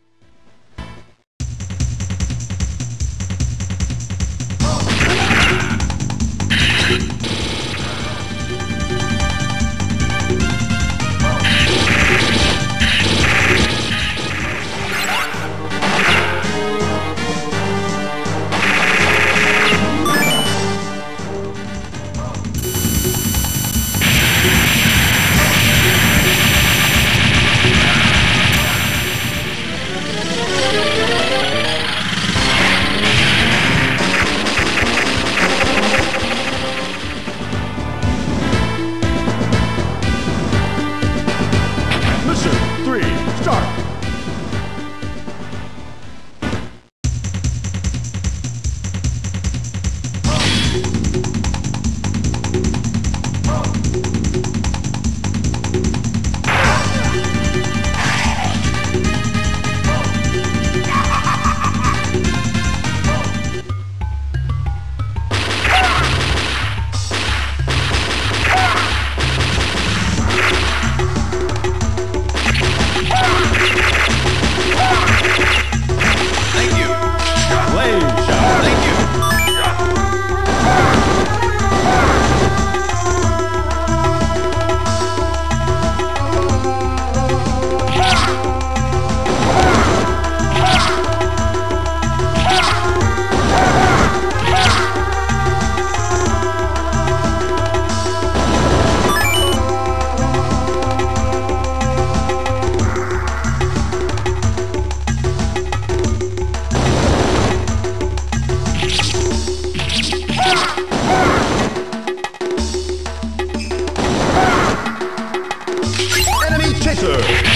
あ! sir.